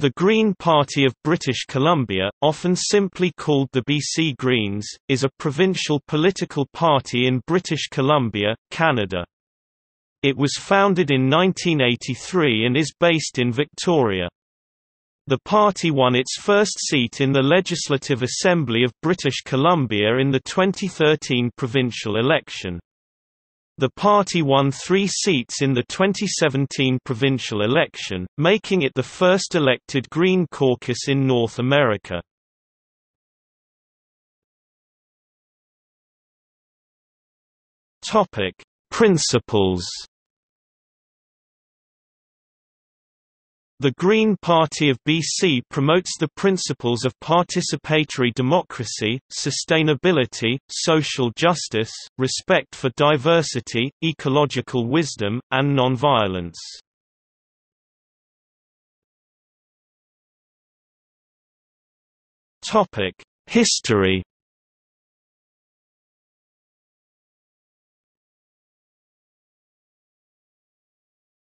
The Green Party of British Columbia, often simply called the BC Greens, is a provincial political party in British Columbia, Canada. It was founded in 1983 and is based in Victoria. The party won its first seat in the Legislative Assembly of British Columbia in the 2013 provincial election. The party won three seats in the 2017 provincial election, making it the first elected Green caucus in North America. Principles The Green Party of BC promotes the principles of participatory democracy, sustainability, social justice, respect for diversity, ecological wisdom, and nonviolence. History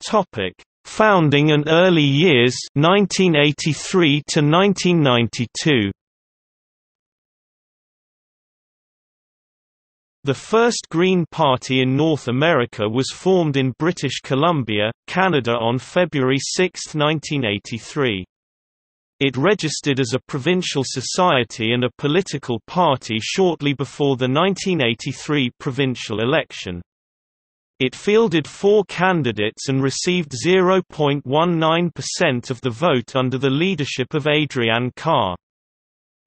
Topic Founding and early years 1983 to 1992. The first Green Party in North America was formed in British Columbia, Canada on February 6, 1983. It registered as a provincial society and a political party shortly before the 1983 provincial election. It fielded four candidates and received 0.19% of the vote under the leadership of Adriane Carr.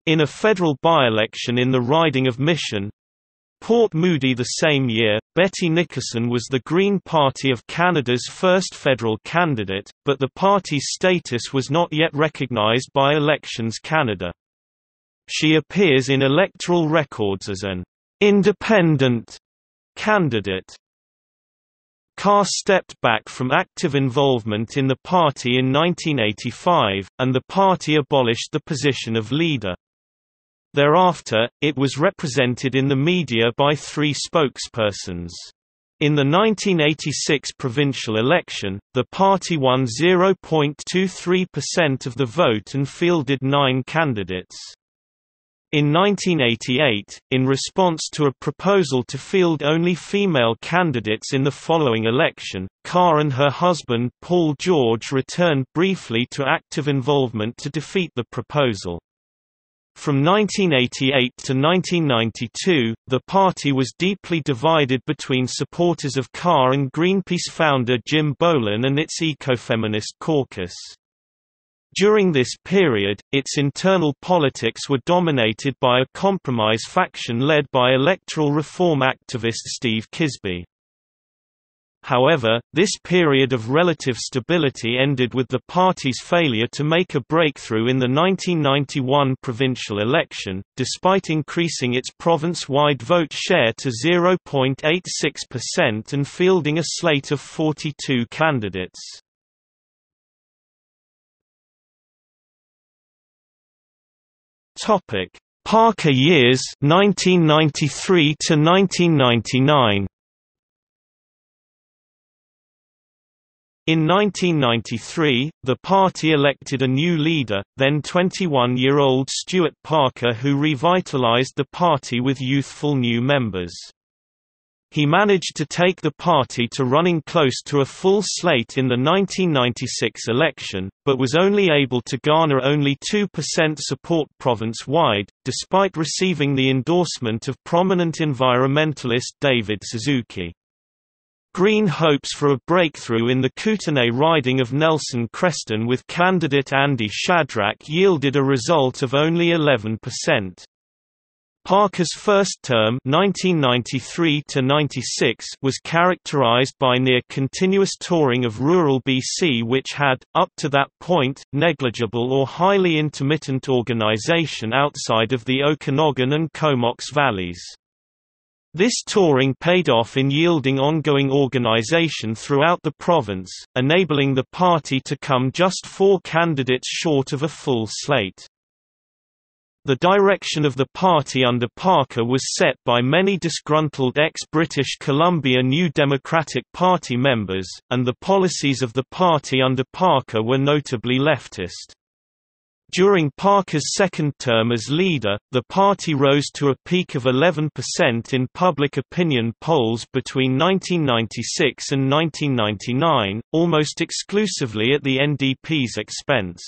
In a federal by-election in the riding of Mission, Port Moody the same year, Betty Nickerson was the Green Party of Canada's first federal candidate, but the party's status was not yet recognized by Elections Canada. She appears in electoral records as an independent candidate. Carr stepped back from active involvement in the party in 1985, and the party abolished the position of leader. Thereafter, it was represented in the media by three spokespersons. In the 1986 provincial election, the party won 0.23% of the vote and fielded nine candidates. In 1988, in response to a proposal to field only female candidates in the following election, Carr and her husband Paul George returned briefly to active involvement to defeat the proposal. From 1988 to 1992, the party was deeply divided between supporters of Carr and Greenpeace founder Jim Bohlen and its ecofeminist caucus. During this period, its internal politics were dominated by a compromise faction led by electoral reform activist Steve Kisby. However, this period of relative stability ended with the party's failure to make a breakthrough in the 1991 provincial election, despite increasing its province-wide vote share to 0.86% and fielding a slate of 42 candidates. Topic: Parker years 1993 to 1999. In 1993, the party elected a new leader, then 21-year-old Stuart Parker who revitalized the party with youthful new members. He managed to take the party to running close to a full slate in the 1996 election, but was only able to garner only 2% support province-wide, despite receiving the endorsement of prominent environmentalist David Suzuki. Green hopes for a breakthrough in the Kootenay riding of Nelson Creston with candidate Andy Shadrack yielded a result of only 11%. Parker's first term 1993 was characterized by near-continuous touring of rural BC which had, up to that point, negligible or highly intermittent organization outside of the Okanagan and Comox valleys. This touring paid off in yielding ongoing organization throughout the province, enabling the party to come just four candidates short of a full slate. The direction of the party under Parker was set by many disgruntled ex-British Columbia New Democratic Party members, and the policies of the party under Parker were notably leftist. During Parker's second term as leader, the party rose to a peak of 11% in public opinion polls between 1996 and 1999, almost exclusively at the NDP's expense.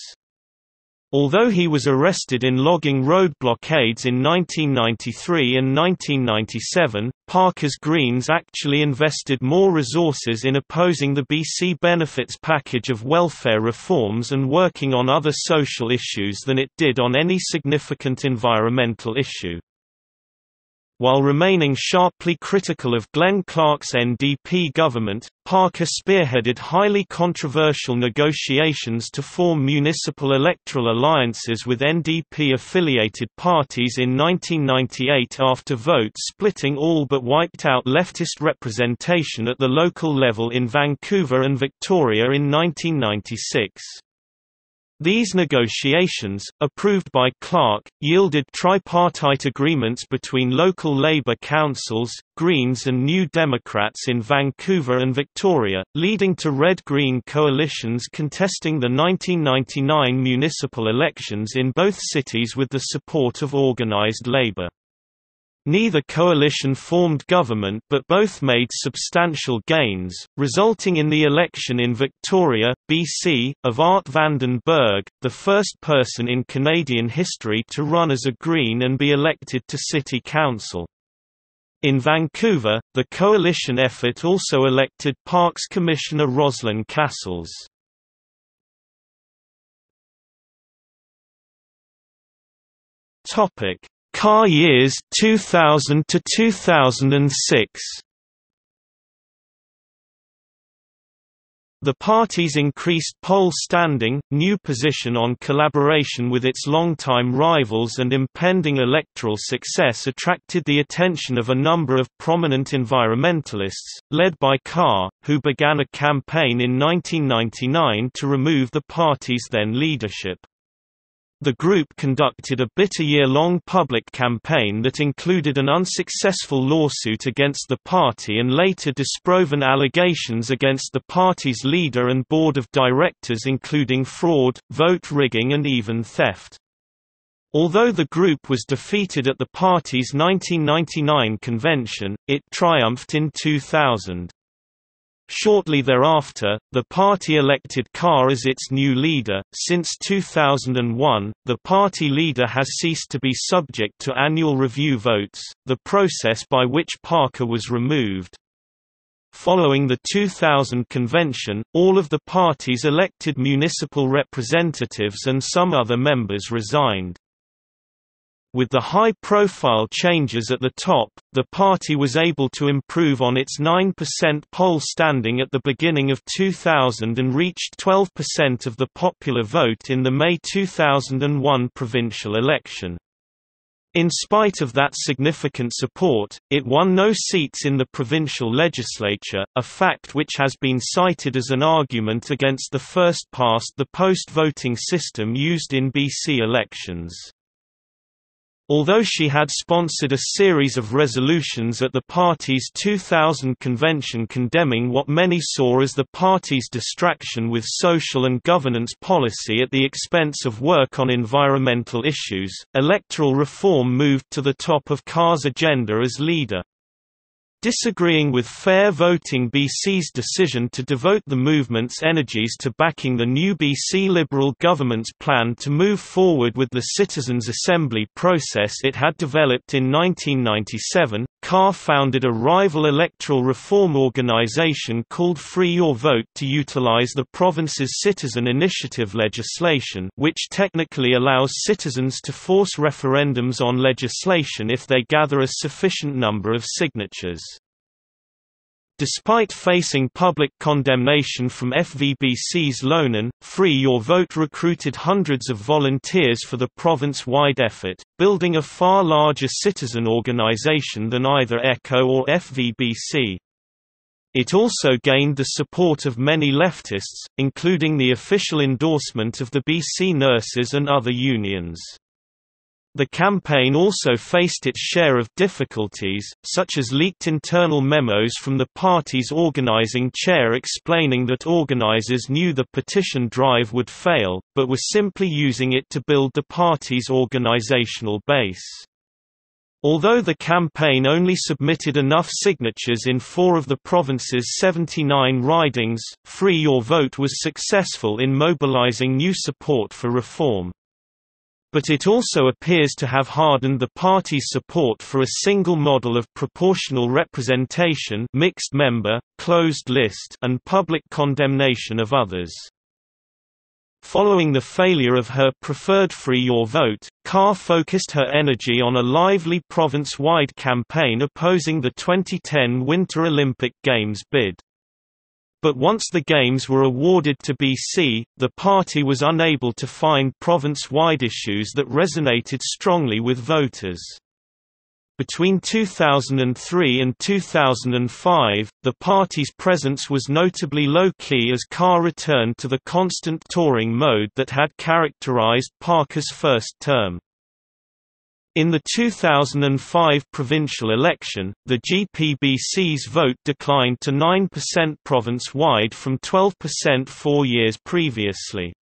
Although he was arrested in logging road blockades in 1993 and 1997, Parker's Greens actually invested more resources in opposing the BC benefits package of welfare reforms and working on other social issues than it did on any significant environmental issue. While remaining sharply critical of Glenn Clark's NDP government, Parker spearheaded highly controversial negotiations to form municipal electoral alliances with NDP-affiliated parties in 1998 after vote splitting all but wiped out leftist representation at the local level in Vancouver and Victoria in 1996. These negotiations, approved by Clark, yielded tripartite agreements between local Labour councils, Greens and New Democrats in Vancouver and Victoria, leading to red-green coalitions contesting the 1999 municipal elections in both cities with the support of organised Labour. Neither coalition formed government but both made substantial gains, resulting in the election in Victoria, BC, of Art Vanden Berg, the first person in Canadian history to run as a Green and be elected to City Council. In Vancouver, the coalition effort also elected Parks Commissioner Roslyn Cassells. Topic Carr years 2000 to 2006 The party's increased poll standing, new position on collaboration with its longtime rivals and impending electoral success attracted the attention of a number of prominent environmentalists, led by Carr, who began a campaign in 1999 to remove the party's then leadership. The group conducted a bitter year-long public campaign that included an unsuccessful lawsuit against the party and later disproven allegations against the party's leader and board of directors including fraud, vote rigging and even theft. Although the group was defeated at the party's 1999 convention, it triumphed in 2000. Shortly thereafter, the party elected Carr as its new leader. Since 2001, the party leader has ceased to be subject to annual review votes, the process by which Parker was removed. Following the 2000 convention, all of the party's elected municipal representatives and some other members resigned. With the high-profile changes at the top, the party was able to improve on its 9% poll standing at the beginning of 2000 and reached 12% of the popular vote in the May 2001 provincial election. In spite of that significant support, it won no seats in the provincial legislature, a fact which has been cited as an argument against the first-past-the-post voting system used in BC elections. Although she had sponsored a series of resolutions at the party's 2000 convention condemning what many saw as the party's distraction with social and governance policy at the expense of work on environmental issues, electoral reform moved to the top of Carr's agenda as leader. Disagreeing with Fair Voting BC's decision to devote the movement's energies to backing the new BC Liberal government's plan to move forward with the Citizens' Assembly process it had developed in 1997, Carr founded a rival electoral reform organisation called Free Your Vote to utilise the province's citizen initiative legislation which technically allows citizens to force referendums on legislation if they gather a sufficient number of signatures. Despite facing public condemnation from FVBC's Lonan, Free Your Vote recruited hundreds of volunteers for the province-wide effort, building a far larger citizen organization than either ECHO or FVBC. It also gained the support of many leftists, including the official endorsement of the BC nurses and other unions. The campaign also faced its share of difficulties, such as leaked internal memos from the party's organizing chair explaining that organizers knew the petition drive would fail, but were simply using it to build the party's organizational base. Although the campaign only submitted enough signatures in four of the province's 79 ridings, Free Your Vote was successful in mobilizing new support for reform. But it also appears to have hardened the party's support for a single model of proportional representation mixed member, closed list and public condemnation of others. Following the failure of her preferred Free Your Vote, Carr focused her energy on a lively province-wide campaign opposing the 2010 Winter Olympic Games bid. But once the games were awarded to BC, the party was unable to find province-wide issues that resonated strongly with voters. Between 2003 and 2005, the party's presence was notably low-key as Carr returned to the constant touring mode that had characterized Parker's first term. In the 2005 provincial election, the GPBC's vote declined to 9% province-wide from 12% four years previously.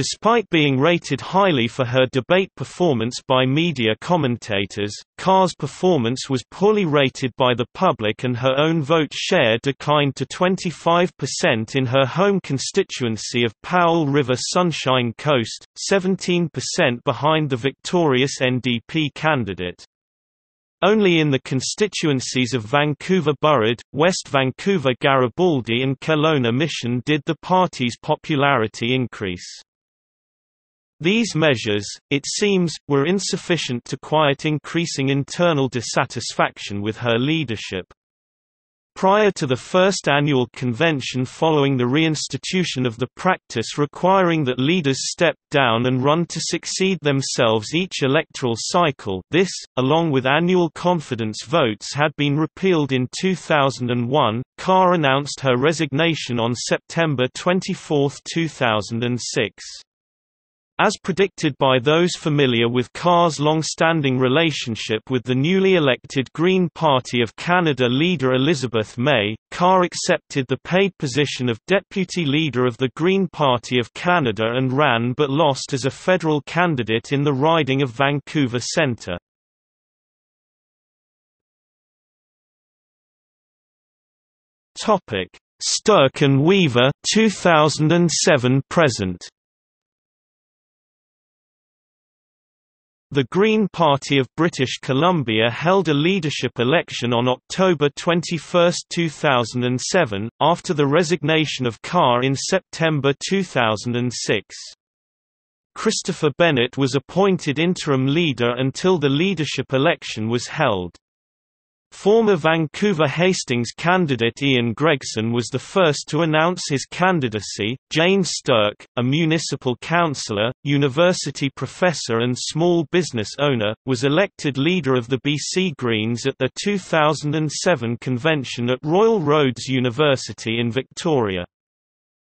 Despite being rated highly for her debate performance by media commentators, Carr's performance was poorly rated by the public and her own vote share declined to 25% in her home constituency of Powell River Sunshine Coast, 17% behind the victorious NDP candidate. Only in the constituencies of Vancouver Burrard, West Vancouver Garibaldi and Kelowna Mission did the party's popularity increase. These measures, it seems, were insufficient to quiet increasing internal dissatisfaction with her leadership. Prior to the first annual convention following the reinstitution of the practice requiring that leaders step down and run to succeed themselves each electoral cycle this, along with annual confidence votes had been repealed in 2001, Carr announced her resignation on September 24, 2006. As predicted by those familiar with Carr's long-standing relationship with the newly elected Green Party of Canada leader Elizabeth May, Carr accepted the paid position of Deputy Leader of the Green Party of Canada and ran but lost as a federal candidate in the riding of Vancouver Centre. Sterk and Weaver 2007 present The Green Party of British Columbia held a leadership election on October 21, 2007, after the resignation of Carr in September 2006. Christopher Bennett was appointed interim leader until the leadership election was held. Former Vancouver Hastings candidate Ian Gregson was the first to announce his candidacy. Jane Sterk, a municipal councillor, university professor, and small business owner, was elected leader of the BC Greens at the 2007 convention at Royal Roads University in Victoria.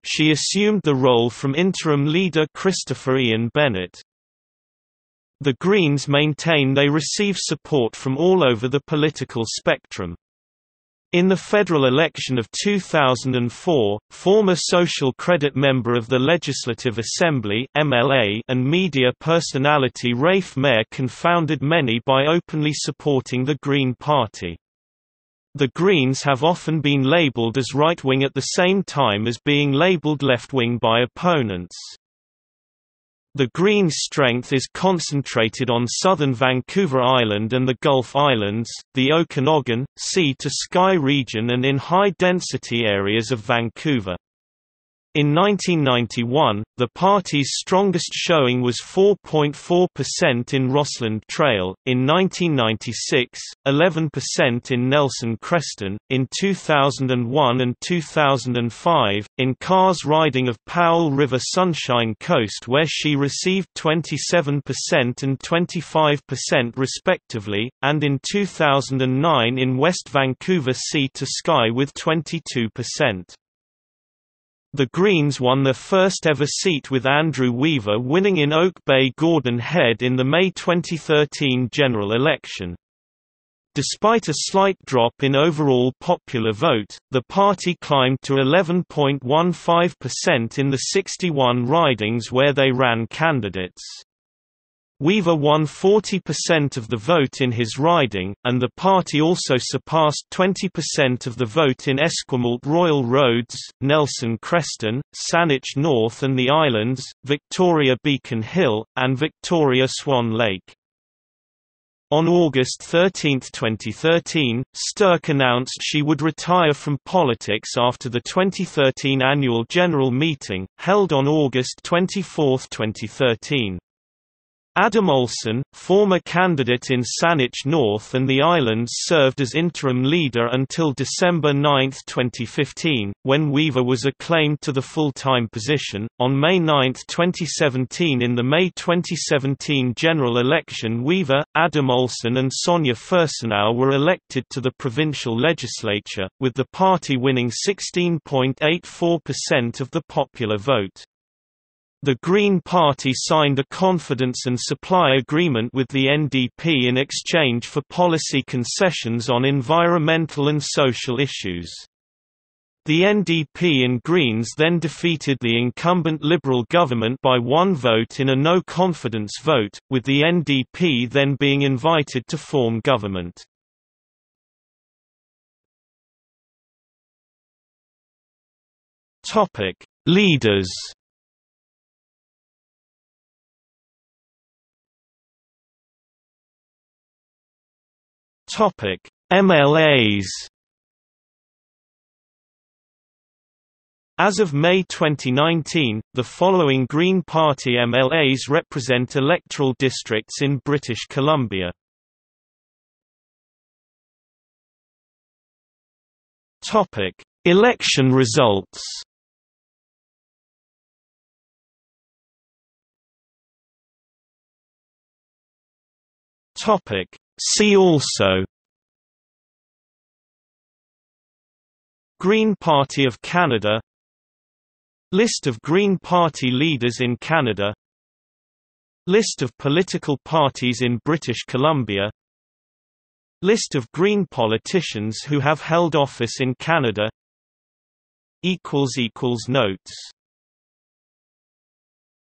She assumed the role from interim leader Christopher Ian Bennett. The Greens maintain they receive support from all over the political spectrum. In the federal election of 2004, former Social Credit member of the Legislative Assembly (MLA) and media personality Rafe Mair confounded many by openly supporting the Green Party. The Greens have often been labeled as right-wing at the same time as being labeled left-wing by opponents. The Green strength is concentrated on southern Vancouver Island and the Gulf Islands, the Okanagan, sea-to-sky region and in high-density areas of Vancouver. In 1991, the party's strongest showing was 4.4% in Rossland Trail, in 1996, 11% in Nelson Creston, in 2001 and 2005, in Carr's riding of Powell River Sunshine Coast where she received 27% and 25% respectively, and in 2009 in West Vancouver Sea to Sky with 22%. The Greens won their first ever seat with Andrew Weaver winning in Oak Bay Gordon Head in the May 2013 general election. Despite a slight drop in overall popular vote, the party climbed to 11.15% in the 61 ridings where they ran candidates. Weaver won 40% of the vote in his riding, and the party also surpassed 20% of the vote in Esquimalt Royal Roads, Nelson Creston, Saanich North and the Islands, Victoria Beacon Hill, and Victoria Swan Lake. On August 13, 2013, Sterk announced she would retire from politics after the 2013 annual general meeting, held on August 24, 2013. Adam Olsen, former candidate in Saanich North and the Islands served as interim leader until December 9, 2015, when Weaver was acclaimed to the full-time position. On May 9, 2017 in the May 2017 general election Weaver, Adam Olsen and Sonia Furstenau were elected to the provincial legislature, with the party winning 16.84% of the popular vote. The Green Party signed a confidence and supply agreement with the NDP in exchange for policy concessions on environmental and social issues. The NDP and Greens then defeated the incumbent Liberal government by one vote in a no-confidence vote, with the NDP then being invited to form government. Leaders Topic: MLAs. As of May 2019, the following Green Party MLAs represent electoral districts in British Columbia. Topic: Election results. Topic: See also Green Party of Canada List of Green Party leaders in Canada List of political parties in British Columbia List of Green politicians who have held office in Canada Notes